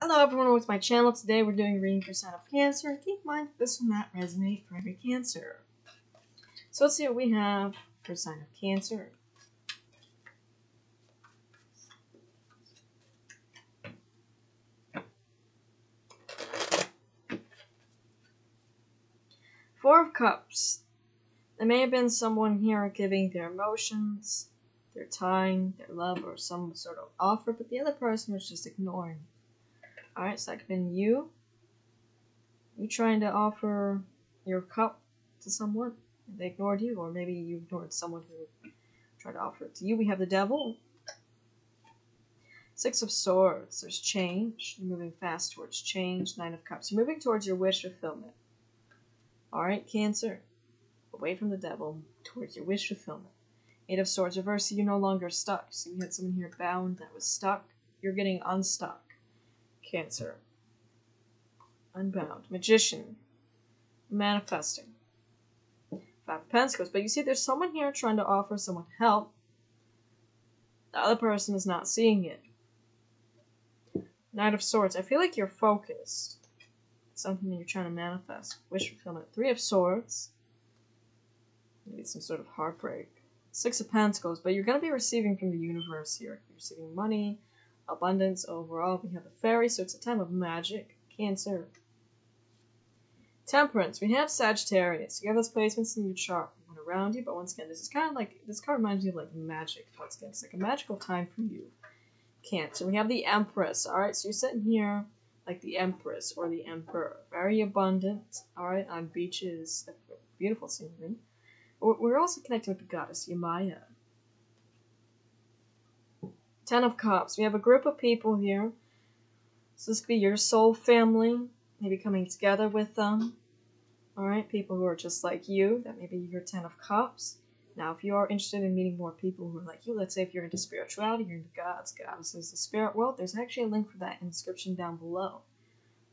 Hello everyone, to my channel. Today we're doing reading for sign of cancer. Keep in mind this will not resonate for every cancer. So let's see what we have for sign of cancer. Four of Cups. There may have been someone here giving their emotions, their time, their love, or some sort of offer, but the other person was just ignoring. Alright, so that could been you. You trying to offer your cup to someone. They ignored you, or maybe you ignored someone who tried to offer it to you. We have the devil. Six of Swords. There's change. You're moving fast towards change. Nine of Cups. You're moving towards your wish fulfillment. Alright, Cancer away from the devil towards your wish fulfillment. Eight of Swords reverse, you're no longer stuck. So you had someone here bound that was stuck. You're getting unstuck. Cancer. Unbound. Magician. Manifesting. Five of Pentacles. But you see, there's someone here trying to offer someone help. The other person is not seeing it. Knight of Swords. I feel like you're focused. Something that you're trying to manifest. Wish fulfillment. Three of Swords. Maybe some sort of heartbreak. Six of Pentacles, but you're going to be receiving from the universe here. You're receiving money, abundance overall. We have the fairy, so it's a time of magic. Cancer. Temperance. We have Sagittarius. You have those placements in your chart around you, but once again, this is kind of like, this card reminds me of like magic. Once again, it's like a magical time for you. Cancer. We have the Empress. Alright, so you're sitting here like the Empress or the Emperor. Very abundant, alright, on beaches. Beautiful scenery. We're also connected with the goddess Yemaya. Ten of Cups. We have a group of people here. So this could be your soul family, maybe coming together with them. Alright, people who are just like you, that may be your Ten of Cups. Now, if you are interested in meeting more people who are like you, let's say if you're into spirituality, you're into gods, goddesses, the spirit world, there's actually a link for that in the description down below.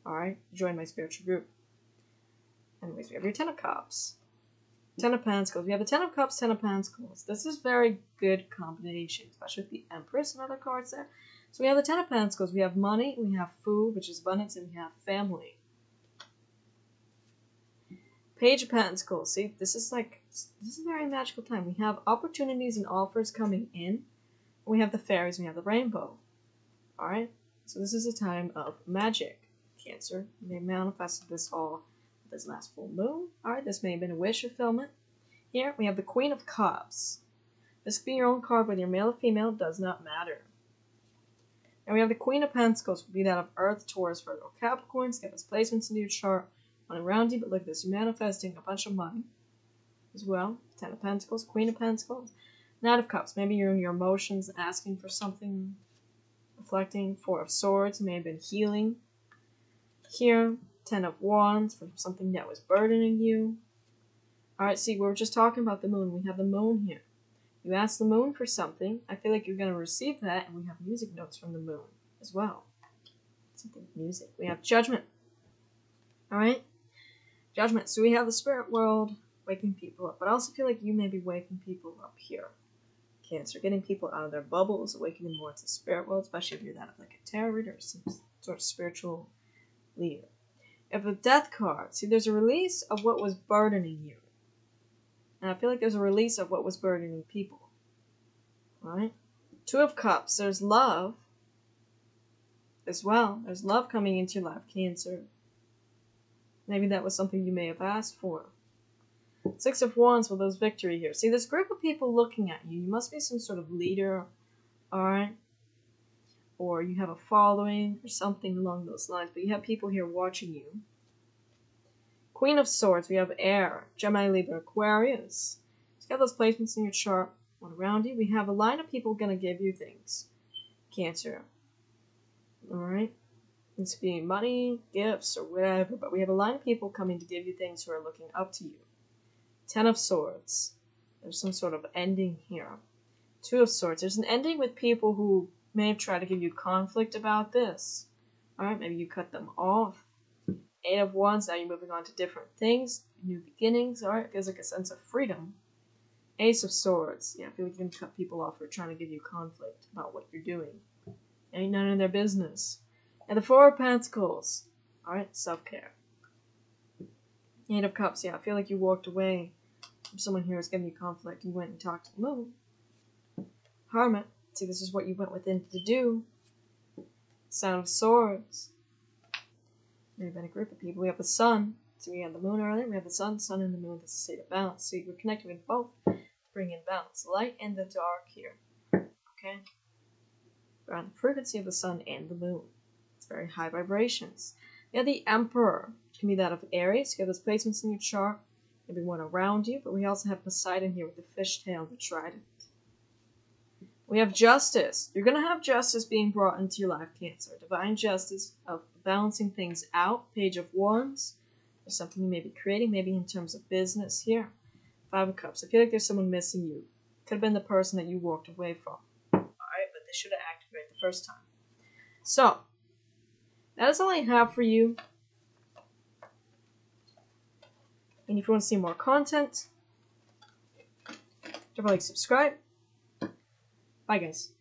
Alright, join my spiritual group. Anyways, we have your Ten of Cups. Ten of Pentacles. We have the Ten of Cups, Ten of Pentacles. This is very good combination, especially with the Empress and other cards there. So we have the Ten of Pentacles. We have money, we have food, which is abundance, and we have family. Page of Pentacles. See, this is like, this is a very magical time. We have opportunities and offers coming in. We have the fairies, we have the rainbow. Alright? So this is a time of magic. Cancer. They manifested this all this last full moon. Alright, this may have been a wish fulfillment. Here we have the Queen of Cups. This could be your own card, whether you're male or female, does not matter. And we have the Queen of Pentacles, would be that of Earth, Taurus, Virgo, Capricorns. Get those placements in your chart on around you, but look at this, you're manifesting a bunch of money as well. Ten of Pentacles, Queen of Pentacles, Knight of Cups. Maybe you're in your emotions asking for something, reflecting. Four of Swords, may have been healing. Here, Ten of Wands for something that was burdening you. Alright, see, we were just talking about the moon. We have the moon here. You ask the moon for something. I feel like you're going to receive that, and we have music notes from the moon as well. Something music. We have judgment. Alright? Judgment. So we have the spirit world waking people up, but I also feel like you may be waking people up here. Cancer, getting people out of their bubbles, awakening more to the spirit world, especially if you're that of like a tarot reader or some sort of spiritual leader of a death card. See, there's a release of what was burdening you. And I feel like there's a release of what was burdening people. Right? Two of Cups. There's love as well. There's love coming into your life, Cancer. Maybe that was something you may have asked for. Six of Wands with those victory here. See, this group of people looking at you. You must be some sort of leader, alright? Or you have a following or something along those lines, but you have people here watching you. Queen of Swords, we have air, Gemini, Libra, Aquarius. It's got those placements in your chart, one around you. We have a line of people going to give you things. Cancer. Alright? It's being money, gifts, or whatever, but we have a line of people coming to give you things who are looking up to you. Ten of Swords. There's some sort of ending here. Two of Swords. There's an ending with people who may have tried to give you conflict about this. Alright, maybe you cut them off. Eight of Wands, now you're moving on to different things, new beginnings. Alright, feels like a sense of freedom. Ace of Swords, yeah, I feel like you can cut people off for trying to give you conflict about what you're doing. Ain't none of their business. And the Four of Pentacles. Alright, self care. Eight of Cups, yeah, I feel like you walked away from someone here who's giving you conflict. You went and talked to the moon. Hermit, see, this is what you went within to do. Sound of Swords. Maybe been a group of people. We have the Sun. So we have the Moon earlier. We have the Sun, Sun, and the Moon. That's a state of balance. So you're connecting with both. Bring in balance. Light and the dark here. Okay? We're on the frequency of the Sun and the Moon. It's very high vibrations. We have the Emperor. Which can be that of Aries. You have those placements in your chart. Maybe one around you. But we also have Poseidon here with the fishtail the trident. We have justice. You're going to have justice being brought into your life, Cancer. Divine justice of balancing things out. Page of Wands. There's something you may be creating, maybe in terms of business here. Five of Cups. I feel like there's someone missing you. Could have been the person that you walked away from. Alright, but they should have activated the first time. So, that is all I have for you. And if you want to see more content, like, subscribe. Bye, guys.